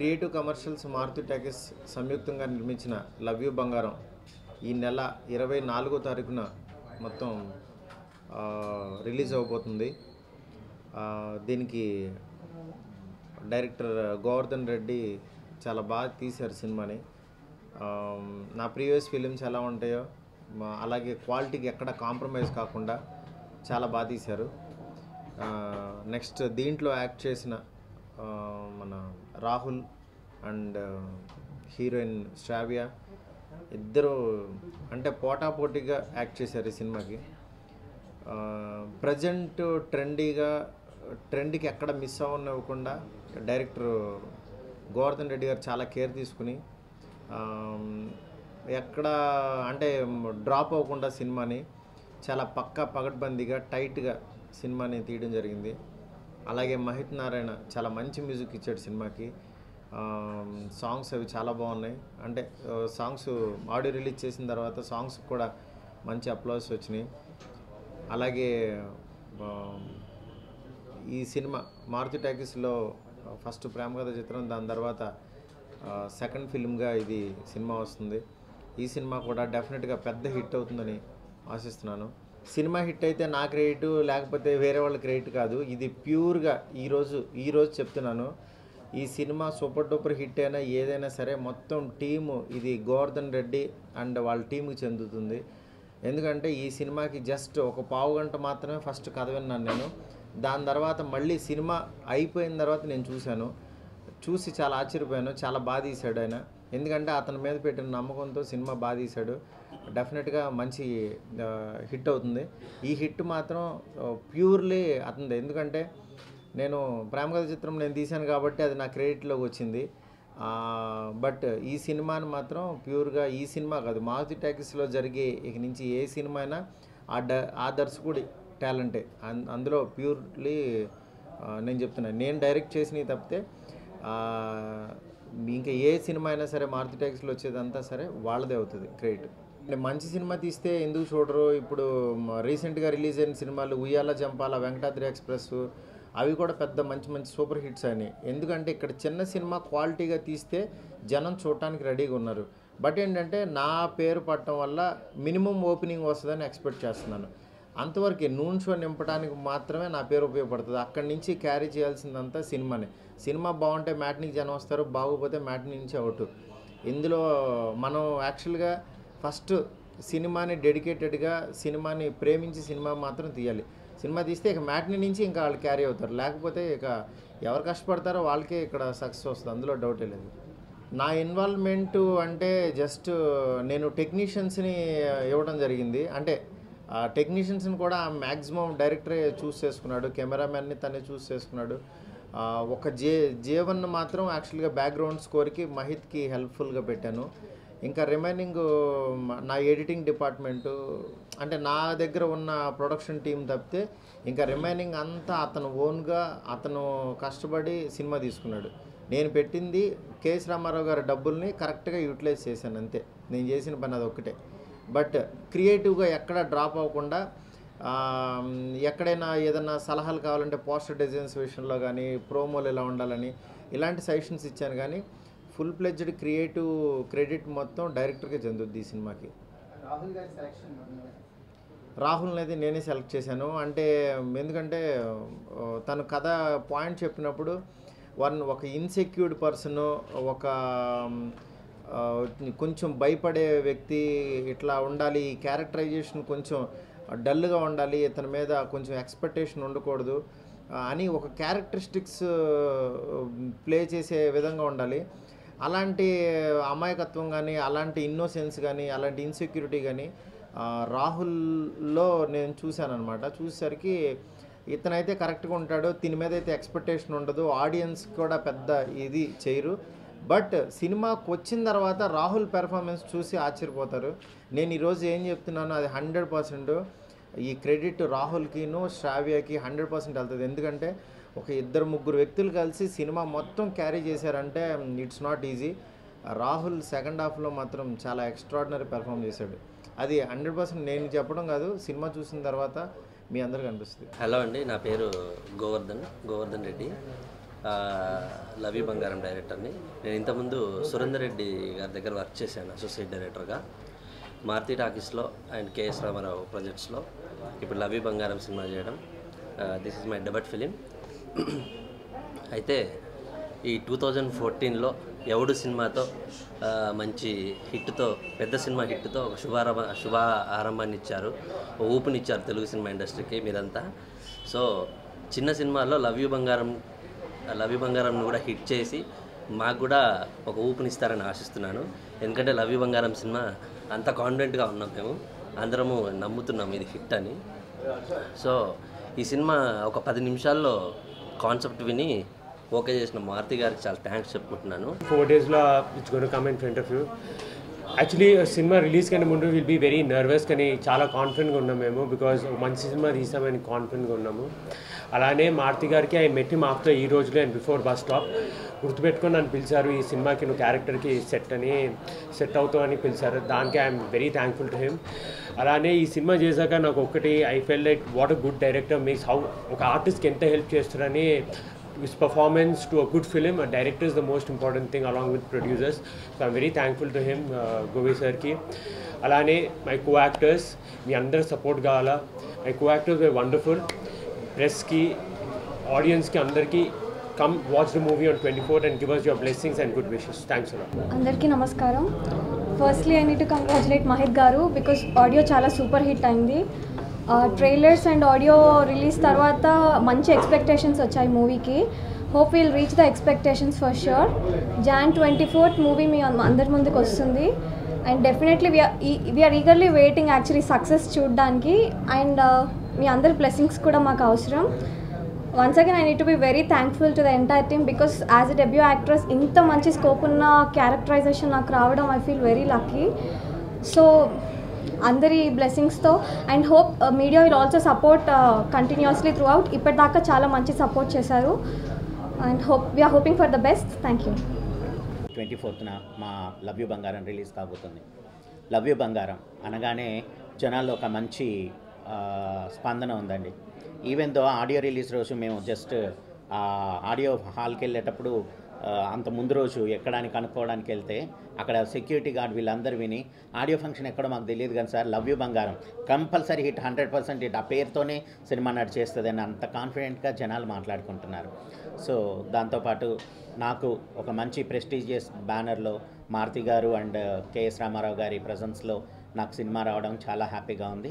Creative commercials Maruti talkies సంయుక్తంగా నిర్మించిన love you బంగారం ఈ నెల ఇరవై నాలుగో తారీఖున మొత్తం రిలీజ్ అవబోతుంది. దీనికి డైరెక్టర్ గోవర్ధన్ రెడ్డి చాలా బాగా తీశారు సినిమాని. నా ప్రీవియస్ ఫిలిమ్స్ ఎలా ఉంటాయో అలాగే క్వాలిటీకి ఎక్కడ కాంప్రమైజ్ కాకుండా చాలా బాగా తీశారు. నెక్స్ట్ దీంట్లో యాక్ట్ చేసిన మన రాహుల్ అండ్ హీరోయిన్ శ్రావ్య ఇద్దరు అంటే పోటాపోటీగా యాక్ట్ చేశారు ఈ సినిమాకి. ప్రజెంట్ ట్రెండీగా ట్రెండ్కి ఎక్కడ మిస్ అవ్వనివ్వకుండా డైరెక్టర్ గోవర్ధన్ రెడ్డి గారు చాలా కేర్ తీసుకుని ఎక్కడ అంటే డ్రాప్ అవ్వకుండా సినిమాని చాలా పక్కా పగడ్బందీగా టైట్గా సినిమాని తీయడం జరిగింది. అలాగే మహిత్ నారాయణ చాలా మంచి మ్యూజిక్ ఇచ్చాడు సినిమాకి. సాంగ్స్ అవి చాలా బాగున్నాయి. అంటే సాంగ్స్ ఆడియో రిలీజ్ చేసిన తర్వాత సాంగ్స్ కూడా మంచి అప్లాస్ వచ్చినాయి. అలాగే ఈ సినిమా మారుతి టాకీస్లో ఫస్ట్ ప్రేమ కథ చిత్రం దాని తర్వాత సెకండ్ ఫిల్మ్గా ఇది సినిమా వస్తుంది. ఈ సినిమా కూడా డెఫినెట్గా పెద్ద హిట్ అవుతుందని ఆశిస్తున్నాను. సినిమా హిట్ అయితే నా క్రెడిట్ లేకపోతే వేరే వాళ్ళ క్రెడిట్ కాదు. ఇది ప్యూర్గా ఈరోజు ఈరోజు చెప్తున్నాను. ఈ సినిమా సూపర్ డూపర్ హిట్ అయినా ఏదైనా సరే మొత్తం టీము ఇది గోవర్ధన్ రెడ్డి అండ్ వాళ్ళ టీంకి చెందుతుంది. ఎందుకంటే ఈ సినిమాకి జస్ట్ ఒక పావు గంట మాత్రమే ఫస్ట్ కథ విన్నాను నేను. దాని తర్వాత మళ్ళీ సినిమా అయిపోయిన తర్వాత నేను చూశాను. చూసి చాలా ఆశ్చర్యపోయాను. చాలా బాధ తీశాడు ఆయన. ఎందుకంటే అతని మీద పెట్టిన నమ్మకంతో సినిమా బాధ తీశాడు. డెఫినెట్గా మంచి హిట్ అవుతుంది. ఈ హిట్ మాత్రం ప్యూర్లీ అతనిది. ఎందుకంటే నేను ప్రేమకథ చిత్రం నేను తీశాను కాబట్టి అది నా క్రెడిట్లోకి వచ్చింది. బట్ ఈ సినిమాని మాత్రం ప్యూర్గా ఈ సినిమా కాదు మారుతి ట్యాక్సీలో జరిగే ఇక నుంచి ఏ సినిమా అయినా ఆ డ ఆ దర్శకుడి టాలెంటే. అందులో ప్యూర్లీ నేను చెప్తున్నాను నేను డైరెక్ట్ చేసినవి తప్పితే ఇంకా ఏ సినిమా అయినా సరే మారుతి ట్యాక్సీలో వచ్చేదంతా సరే వాళ్ళదే అవుతుంది క్రెడిట్. మంచి సినిమా తీస్తే ఎందుకు చూడరు? ఇప్పుడు రీసెంట్గా రిలీజ్ అయిన సినిమాలు ఉయ్యాల జంపాల వెంకటాద్రి ఎక్స్ప్రెస్ అవి కూడా పెద్ద మంచి మంచి సూపర్ హిట్స్ అయినాయి. ఎందుకంటే ఇక్కడ చిన్న సినిమా క్వాలిటీగా తీస్తే జనం చూడటానికి రెడీగా ఉన్నారు. బట్ ఏంటంటే నా పేరు పట్టడం వల్ల మినిమం ఓపెనింగ్ వస్తుందని ఎక్స్పెక్ట్ చేస్తున్నాను. అంతవరకు నూన్ షో నింపడానికి మాత్రమే నా పేరు ఉపయోగపడుతుంది. అక్కడి నుంచి క్యారీ చేయాల్సిందంతా సినిమానే. సినిమా బాగుంటే మ్యాట్నికి జనం వస్తారు బాగోపోతే మ్యాట్ నుంచి అవుట్. ఇందులో మనం యాక్చువల్గా ఫస్ట్ సినిమాని డెడికేటెడ్గా సినిమాని ప్రేమించి సినిమా మాత్రం తీయాలి. సినిమా తీస్తే ఇక మ్యాట్ని నుంచి ఇంకా వాళ్ళు క్యారీ అవుతారు. లేకపోతే ఇక ఎవరు కష్టపడతారో వాళ్ళకే ఇక్కడ సక్సెస్ వస్తుంది. అందులో డౌటే లేదు. నా ఇన్వాల్వ్మెంట్ అంటే జస్ట్ నేను టెక్నీషియన్స్ని ఇవ్వడం జరిగింది. అంటే ఆ టెక్నీషియన్స్ని కూడా మ్యాక్సిమం డైరెక్టరే చూస్ చేసుకున్నాడు. కెమెరామ్యాన్ని తనే చూస్ చేసుకున్నాడు. ఒక జే జీవన్ మాత్రం యాక్చువల్గా బ్యాక్గ్రౌండ్ స్కోర్కి మహిత్కి హెల్ప్ఫుల్గా పెట్టాను. ఇంకా రిమైనింగ్ నా ఎడిటింగ్ డిపార్ట్మెంటు అంటే నా దగ్గర ఉన్న ప్రొడక్షన్ టీం తప్పితే ఇంకా రిమైనింగ్ అంతా అతను ఓన్గా అతను కష్టపడి సినిమా తీసుకున్నాడు. నేను పెట్టింది కేఎస్ రామారావు గారి డబ్బుల్ని కరెక్ట్గా యూటిలైజ్ చేశాను అంతే. నేను చేసిన పని అది ఒక్కటే. బట్ క్రియేటివ్గా ఎక్కడ డ్రాప్ అవ్వకుండా ఎక్కడైనా ఏదైనా సలహాలు కావాలంటే పోస్టర్ డిజైన్స్ విషయంలో కానీ ప్రోమోలు ఎలా ఉండాలని ఇలాంటి సజెషన్స్ ఇచ్చాను కానీ ఫుల్ ప్లెడ్జ్డ్ క్రియేటివ్ క్రెడిట్ మొత్తం డైరెక్టర్కే చెందుద్ది ఈ సినిమాకి. రాహుల్ గారి సెలక్షన్ రాహుల్ అనేది నేనే సెలెక్ట్ చేశాను. అంటే ఎందుకంటే తను కథ పాయింట్ చెప్పినప్పుడు వన్ ఒక ఇన్సెక్యూర్డ్ పర్సన్ ఒక కొంచెం భయపడే వ్యక్తి ఇట్లా ఉండాలి క్యారెక్టరైజేషన్ కొంచెం డల్గా ఉండాలి ఇతని మీద కొంచెం ఎక్స్పెక్టేషన్ ఉండకూడదు అని ఒక క్యారెక్టరిస్టిక్స్ ప్లే చేసే విధంగా ఉండాలి. అలాంటి అమాయకత్వం కానీ అలాంటి ఇన్నోసెన్స్ కానీ అలాంటి ఇన్సెక్యూరిటీ కానీ రాహుల్లో నేను చూశాను అనమాట చూసేసరికి ఇతనైతే కరెక్ట్గా ఉంటాడు దీని మీద అయితే ఎక్స్పెక్టేషన్ ఉండదు ఆడియన్స్ కూడా పెద్ద ఇది చేయరు. బట్ సినిమాకు వచ్చిన తర్వాత రాహుల్ పెర్ఫార్మెన్స్ చూసి ఆశ్చర్యపోతారు. నేను ఈరోజు ఏం చెప్తున్నానో అది హండ్రెడ్ పర్సెంట్. ఈ క్రెడిట్ రాహుల్కిను శ్రావ్యకి హండ్రెడ్ పర్సెంట్ వెళ్తుంది. ఎందుకంటే ఒక ఇద్దరు ముగ్గురు వ్యక్తులు కలిసి సినిమా మొత్తం క్యారీ చేశారంటే it's not easy Rahul second హాఫ్లో మాత్రం చాలా ఎక్స్ట్రాడినరీ పెర్ఫామ్ చేశాడు. అది హండ్రెడ్ పర్సెంట్ నేను చెప్పడం కాదు సినిమా చూసిన తర్వాత మీ అందరికీ అనిపిస్తుంది. హలో అండి నా పేరు గోవర్ధన్ గోవర్ధన్ రెడ్డి. లవి బంగారం డైరెక్టర్ని. నేను ఇంతకుముందు సురేందర్ రెడ్డి గారి దగ్గర వర్క్ చేశాను అసోసియేట్ డైరెక్టర్గా. మారుతి టాకీస్లో అండ్ కేఎస్ రామారావు ప్రాజెక్ట్స్లో ఇప్పుడు లవి బంగారం సినిమా చేయడం. This is my debut film అయితే ఈ టూ థౌజండ్ ఫోర్టీన్లో ఎవడు సినిమాతో మంచి హిట్తో పెద్ద సినిమా హిట్తో ఒక శుభారంభ శుభ ఆరంభాన్ని ఇచ్చారు ఒక ఊపునిచ్చారు తెలుగు సినిమా ఇండస్ట్రీకి మీరంతా. సో చిన్న సినిమాలో love you Bangaram love you బంగారంను కూడా హిట్ చేసి మాకు కూడా ఒక ఊపునిస్తారని ఆశిస్తున్నాను. ఎందుకంటే లవ్ యూ బంగారం సినిమా అంత కాన్ఫిడెంట్గా ఉన్నాం మేము. అందరము నమ్ముతున్నాం ఇది హిట్ అని. సో ఈ సినిమా ఒక పది నిమిషాల్లో కాన్సెప్ట్ విని ఓకే చేసిన మారుతి గారికి చాలా థ్యాంక్స్ చెప్పుకుంటున్నాను. ఫోర్ డేస్లో it's gone come in front of you actually cinema release కంటే ముందు విల్ బీ వెరీ నర్వస్ కానీ చాలా కాన్ఫిడెంట్గా ఉన్నాం మేము బికాజ్ మంచి సినిమా తీసామని కాన్ఫిడెంట్గా ఉన్నాము. అలానే మారుతి గారికి ఐ మెట్ హిమ్ ఆఫ్టర్ ఈ రోజులో అండ్ బిఫోర్ బస్ స్టాప్ గుర్తుపెట్టుకొని నన్ను పిలిచారు ఈ సినిమాకి నువ్వు క్యారెక్టర్కి సెట్ అని సెట్ అవుతావు అని పిలిచారు దానికి I'm very thankful to him అలానే ఈ సినిమా చేశాక నాకు ఒక్కటి I felt like what a good director means how ఒక ఆర్టిస్ట్కి ఎంత హెల్ప్ చేస్తారని his performance to a good film. A director is the most important thing along with producers. So I'm very thankful to him, uh, Govi sir ki. అలానే my co actors మీ అందరి support కావాలా my co actors were wonderful ప్రెస్కి ఆడియన్స్కి అందరికీ come watch the movie on twenty four and give us your blessings and good wishes thanks అందరికీ నమస్కారం. Firstly I need to congratulate Mahith garu because audio చాలా super hit అయింది. Trailers and audio release తర్వాత మంచి expectations వచ్చాయి మూవీకి. Hope will reach the expectations for sure June twenty fourth movie మీ అందరి ముందుకు వస్తుంది. And definitely we are eagerly waiting actually success చూడడానికి. అండ్ మీ అందరి బ్లెస్సింగ్స్ కూడా మాకు అవసరం. Once again I need to be very thankful to the entire team because as a debut actress ఇంత మంచి స్కోప్ ఉన్న క్యారెక్టరైజేషన్ నాకు రావడం I feel very lucky so అందరి బ్లెస్సింగ్స్తో and hope media will also support continuously throughout ఇప్పటిదాకా చాలా మంచి support చేశారు. And hope we are hoping for the best thank you twenty ఫోర్త్న మా లవ్ యూ బంగారం రిలీజ్ కాబోతుంది. లవ్ యూ బంగారం అనగానే జనాల్లో ఒక మంచి స్పందన ఉందండి. ఈవెన్ దో ఆడియో రిలీజ్ రోజు మేము జస్ట్ ఆడియో హాల్కి వెళ్ళేటప్పుడు అంత ముందు రోజు ఎక్కడానికి కనుక్కోవడానికి వెళ్తే అక్కడ సెక్యూరిటీ గార్డ్ వీళ్ళందరూ విని ఆడియో ఫంక్షన్ ఎక్కడో మాకు తెలియదు కానీ sir love you Bangaram. Compulsory hit hundred percent hit ఆ పేరుతోనే సినిమా నడిచేస్తుంది అని అంత కాన్ఫిడెంట్గా జనాలు మాట్లాడుకుంటున్నారు. సో దాంతోపాటు నాకు ఒక మంచి ప్రెస్టీజియస్ బ్యానర్లో మారుతి గారు అండ్ కేఎస్ రామారావు గారి ప్రజెన్స్లో నాకు సినిమా రావడం చాలా హ్యాపీగా ఉంది.